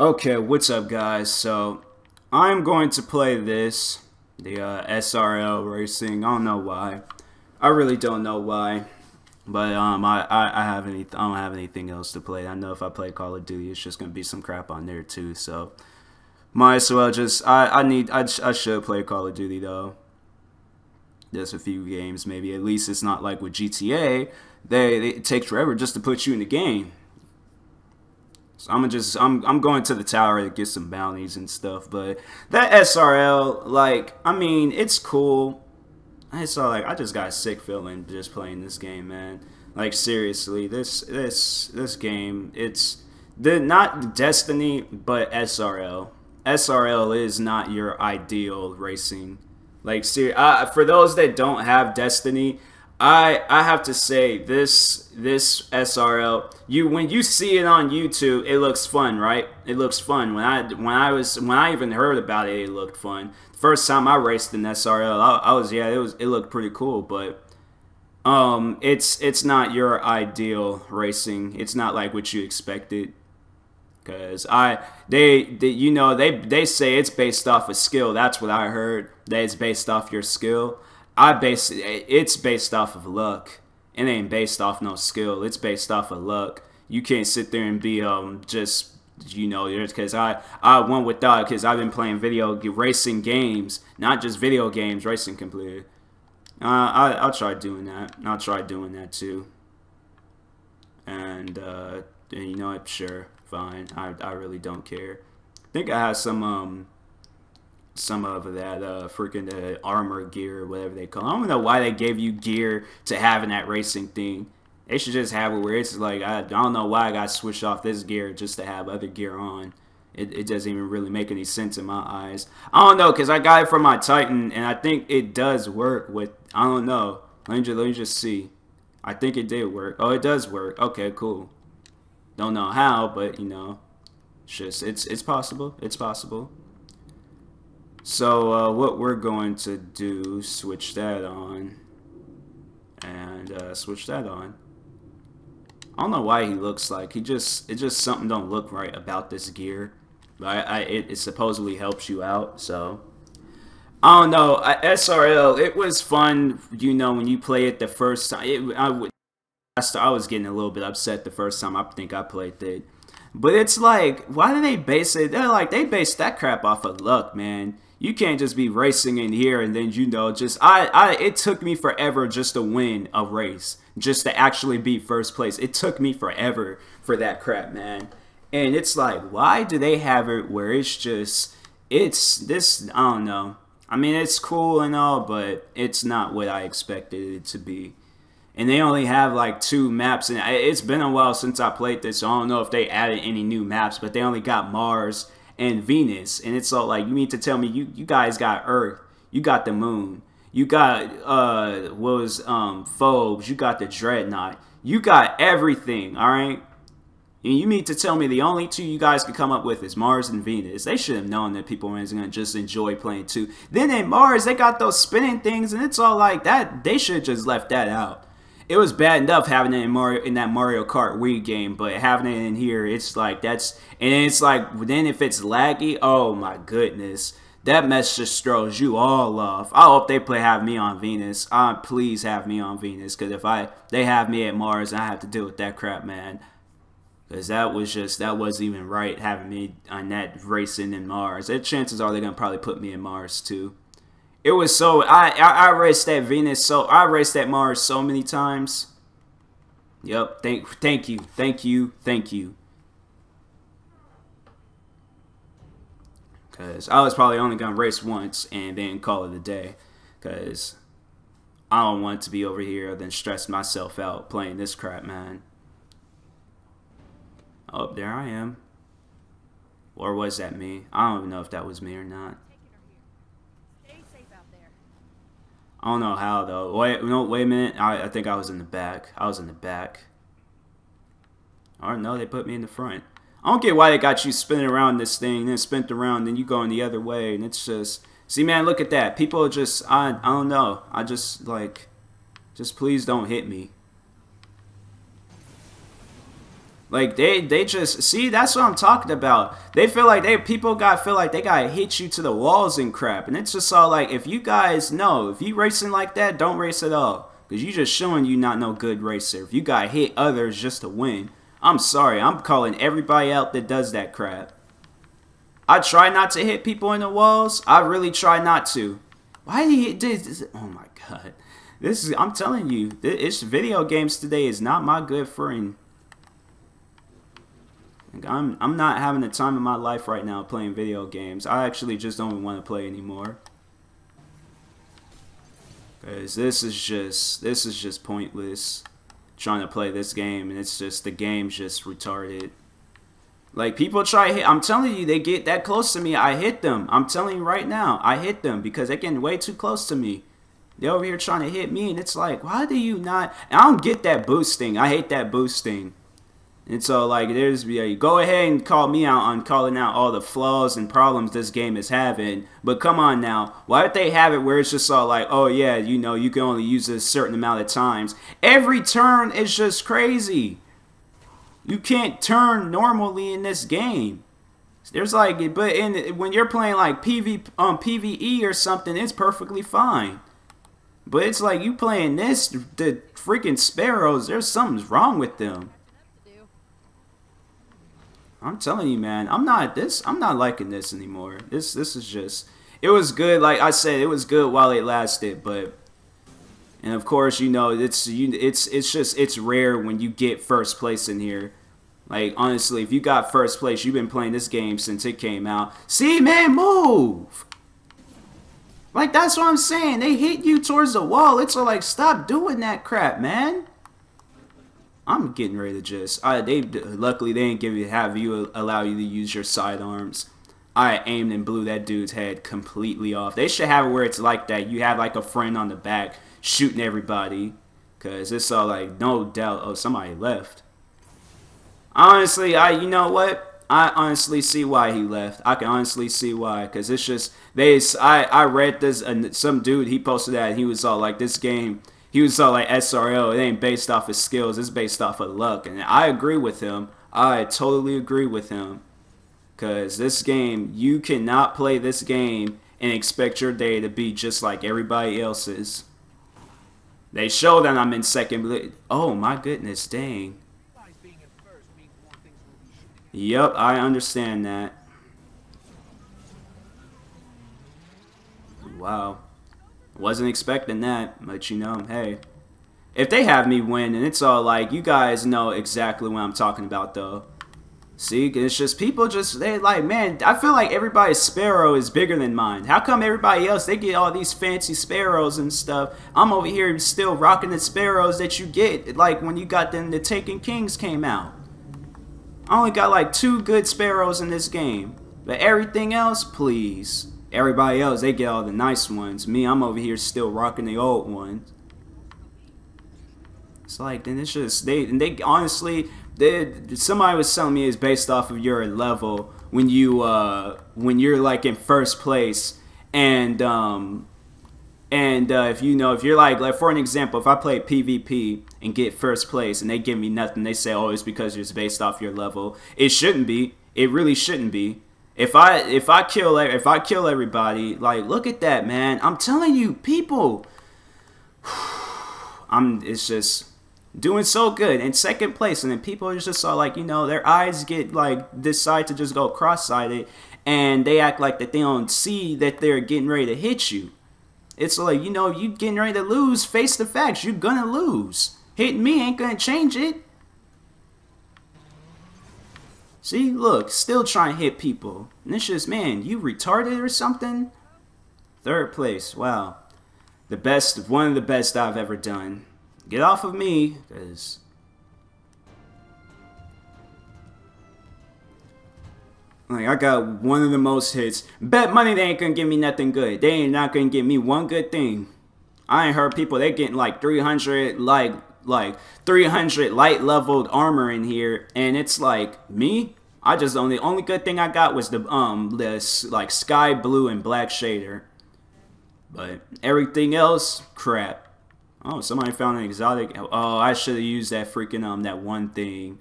Okay, what's up guys? So, I'm going to play this, the uh, SRL Racing. I don't know why. I really don't know why. But um, I, I, I have any I don't have anything else to play. I know if I play Call of Duty, it's just gonna be some crap on there too. So, might as well just I I need I, I should play Call of Duty though. Just a few games, maybe at least it's not like with GTA. They, they it takes forever just to put you in the game. So I'm just I'm I'm going to the tower to get some bounties and stuff. But that SRL, like, I mean, it's cool. I saw like I just got sick feeling just playing this game, man. Like seriously, this this this game, it's the not Destiny, but SRL. SRL is not your ideal racing. Like, ser- uh, for those that don't have Destiny, I I have to say this this SRL you when you see it on YouTube it looks fun right? It looks fun. When I when I was when I even heard about it it looked fun. First time I raced an SRL I, I was yeah it was it looked pretty cool but um it's it's not your ideal racing. It's not like what you expected. Because I they, they you know they they say it's based off of skill. That's what I heard. That it's based off your skill I base it's based off of luck. It ain't based off no skill. It's based off of luck. You can't sit there and be um just you know because I I went with that because I've been playing video racing games, not just video games, racing completely. Uh, I I'll try doing that. I'll try doing that too. And uh, you know, sure, fine. I I really don't care. I think I have some um some of that uh, freaking uh, armor gear whatever they call. It. I don't know why they gave you gear to have in that racing thing. They should just have it where it's like I, I don't know why I got switched off this gear just to have other gear on. It, it doesn't even really make any sense in my eyes. I don't know because I got it from my Titan and I think it does work with. I don't know. Let me just, let me just see. I think it did work. Oh, it does work. Okay, cool. Don't know how, but you know, it's just it's it's possible. It's possible. So uh, what we're going to do, switch that on, and uh, switch that on. I don't know why he looks like he just it just something don't look right about this gear, but I, I it, it, supposedly helps you out. So I don't know. I, SRL it was fun, you know, when you play it the first time. It, I would I was getting a little bit upset the first time I think I played it. But it's like, why do they base it? They're like, they base that crap off of luck, man you can't just be racing in here and then you know just I, I it took me forever just to win a race just to actually be first place. It took me forever for that crap man. And it's like why do they have it where it's just it's this i don't know. I mean it's cool and all but it's not what i expected it to be. And they only have like two maps and it's been a while since i played this so i don't know if they added any new maps but they only got mars and Venus. And it's all like, you mean to tell me you, you guys got Earth, you got the moon, you got, uh, what was, um, Phobos, you got the Dreadnought, you got everything, all right? And you mean to tell me the only two you guys could come up with is Mars and Venus? They should have known that people were going to just enjoy playing two. Then in Mars, they got those spinning things, and it's all like that. They should have just left that out it was bad enough having it in Mario in that Mario Kart Wii game, but having it in here, it's like that's and it's like then if it's laggy, oh my goodness, that mess just throws you all off. I hope they play have me on Venus. Uh, please have me on Venus, because if I they have me at Mars, I have to deal with that crap, man. Because that was just, that wasn't even right having me on that racing in Mars. And chances are they're going to probably put me in Mars too. It was so I, I I raced that Venus so I raced that Mars so many times. Yep. Thank thank you. Thank you. Thank you. Cause I was probably only gonna race once and then call it a day. Cause I don't want to be over here then stress myself out playing this crap, man. Oh, there I am. Or was that me? I don't even know if that was me or not. I don't know how though. Wait, no, wait a minute. I, I think I was in the back. I was in the back. Or no, they put me in the front. I don't get why they got you spinning around this thing, then spin around, then you going the other way, and it's just. See, man, look at that. People just, I, I don't know. I just like, just please don't hit me. Like they they just see that's what I'm talking about. They feel like they people got feel like they gotta hit you to the walls and crap. And it's just all like if you guys know if you racing like that, don't race at all. Cause you just showing you not no good racer. If you gotta hit others just to win. I'm sorry, I'm calling everybody out that does that crap. I try not to hit people in the walls. I really try not to. Why did he hit this? Oh my god. This is I'm telling you, this video games today is not my good friend. I'm I'm not having the time of my life right now playing video games. I actually just don't want to play anymore. Cause this is just this is just pointless trying to play this game and it's just the game's just retarded. Like people try hit I'm telling you they get that close to me, I hit them. I'm telling you right now, I hit them because they're getting way too close to me. They're over here trying to hit me and it's like, why do you not I don't get that boosting. I hate that boosting. And so, like, there's yeah, go ahead and call me out on calling out all the flaws and problems this game is having. But come on now, why would they have it where it's just all like, oh yeah, you know, you can only use this certain amount of times. Every turn is just crazy. You can't turn normally in this game. There's like, but in when you're playing like PV um PVE or something, it's perfectly fine. But it's like you playing this, the freaking sparrows. There's something's wrong with them. I'm telling you, man, I'm not this. I'm not liking this anymore. This this is just. It was good, like I said, it was good while it lasted, but. And of course, you know it's you. It's it's just it's rare when you get first place in here. Like honestly, if you got first place, you've been playing this game since it came out. See, man, move. Like that's what I'm saying. They hit you towards the wall. It's like stop doing that crap, man. I'm getting ready to just. They luckily they didn't give you have you allow you to use your sidearms. I aimed and blew that dude's head completely off. They should have it where it's like that. You have like a friend on the back shooting everybody, cause it's all like no doubt. Oh, somebody left. Honestly, I you know what? I honestly see why he left. I can honestly see why, cause it's just they. I I read this and some dude he posted that he was all like this game he was all like SRL. It ain't based off his skills. It's based off of luck. And I agree with him. I totally agree with him. Because this game, you cannot play this game and expect your day to be just like everybody else's. They show that I'm in second. Oh my goodness, dang. Yep, I understand that. Wow. Wasn't expecting that, but you know, hey. If they have me win, and it's all like, you guys know exactly what I'm talking about, though. See, it's just people just, they like, man, I feel like everybody's sparrow is bigger than mine. How come everybody else, they get all these fancy sparrows and stuff? I'm over here still rocking the sparrows that you get, like when you got them, the Taken Kings came out. I only got like two good sparrows in this game. But everything else, please. Everybody else, they get all the nice ones. Me, I'm over here still rocking the old ones. It's like, then it's just, they, and they honestly, they, somebody was telling me it's based off of your level when you, uh, when you're like in first place. And, um, and uh, if you know, if you're like, like for an example, if I play PvP and get first place and they give me nothing, they say, oh, it's because it's based off your level. It shouldn't be. It really shouldn't be. If I if I kill if I kill everybody, like look at that, man. I'm telling you, people. I'm. It's just doing so good in second place, and then people are just all like, you know, their eyes get like decide to just go cross-sided, and they act like that they don't see that they're getting ready to hit you. It's like you know, you getting ready to lose. Face the facts. You're gonna lose. Hitting me ain't gonna change it. See, look, still trying to hit people. And it's just, man, you retarded or something? Third place, wow. The best, one of the best I've ever done. Get off of me, because... Like, I got one of the most hits. Bet money they ain't gonna give me nothing good. They ain't not gonna give me one good thing. I ain't heard people, they getting like 300, like, like 300 light leveled armor in here. And it's like, me? I just only the only good thing I got was the um this like sky blue and black shader. But everything else, crap. Oh, somebody found an exotic. Oh, I should have used that freaking um that one thing.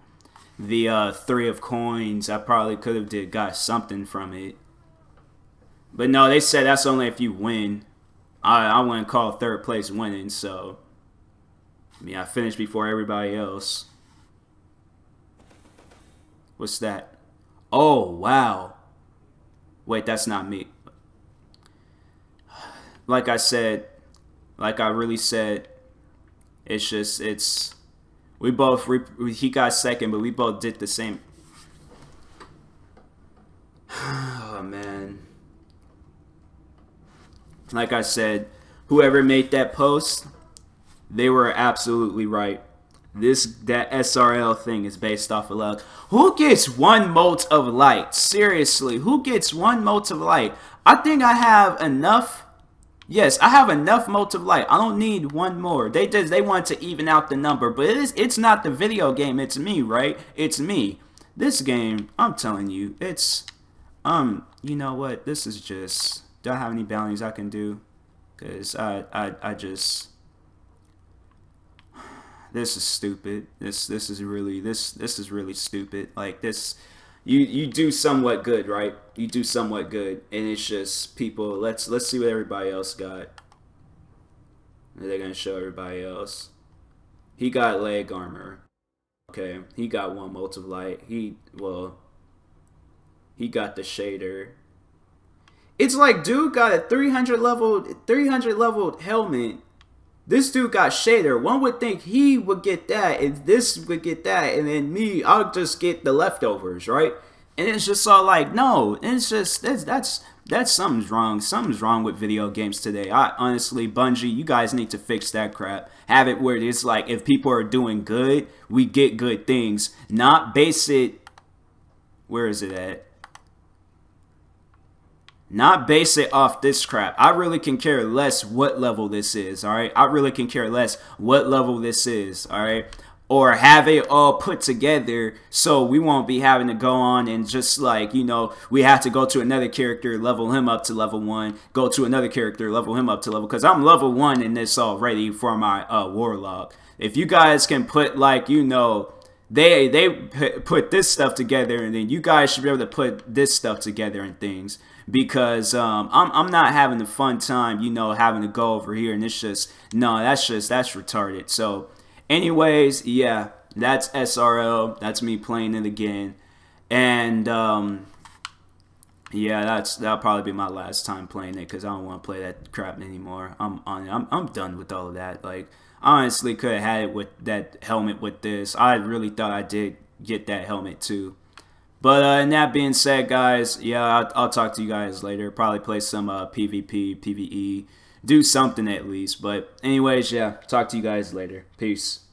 the uh, three of coins. I probably could have did got something from it. But no, they said that's only if you win. I, I wouldn't call third place winning, so I mean I finished before everybody else. What's that? Oh wow. Wait, that's not me. Like I said, like I really said, it's just it's we both he got second, but we both did the same. oh man. Like I said, whoever made that post, they were absolutely right. This that SRL thing is based off of luck. Who gets one mote of light? Seriously, who gets one mote of light? I think I have enough Yes, I have enough mote of light. I don't need one more. They just they want to even out the number, but it is it's not the video game, it's me, right? It's me. This game, I'm telling you, it's um, you know what? This is just do I have any bounties I can do? Cuz I I I just this is stupid. This this is really this this is really stupid. Like this you you do somewhat good, right? You do somewhat good, and it's just people. Let's let's see what everybody else got. They're gonna show everybody else. He got leg armor. Okay, he got one multiply. He well, he got the shader. It's like dude got a 300 level 300 level helmet this dude got shader. One would think he would get that, and this would get that, and then me, I'll just get the leftovers, right? And it's just all like, no, it's just that's that's that's something's wrong. Something's wrong with video games today. I honestly, Bungie, you guys need to fix that crap. Have it where it's like if people are doing good, we get good things. Not base it. Where is it at? Not base it off this crap. I really can care less what level this is, all right? I really can care less what level this is, all right? Or have it all put together so we won't be having to go on and just like, you know, we have to go to another character, level him up to level one, go to another character, level him up to level, because I'm level one in this already for my uh, Warlock. If you guys can put like, you know, they they put this stuff together and then you guys should be able to put this stuff together and things because um, I'm, I'm not having a fun time, you know, having to go over here and it's just, no, that's just, that's retarded. So anyways, yeah, that's SRL. That's me playing it again. And um, yeah, that's that'll probably be my last time playing it because I don't want to play that crap anymore. I'm on it. I'm I'm done with all of that. Like honestly could have had it with that helmet with this. I really thought I did get that helmet too. But uh, and that being said, guys, yeah, I'll, I'll, talk to you guys later. Probably play some uh, PvP, PvE, do something at least. But anyways, yeah, talk to you guys later. Peace.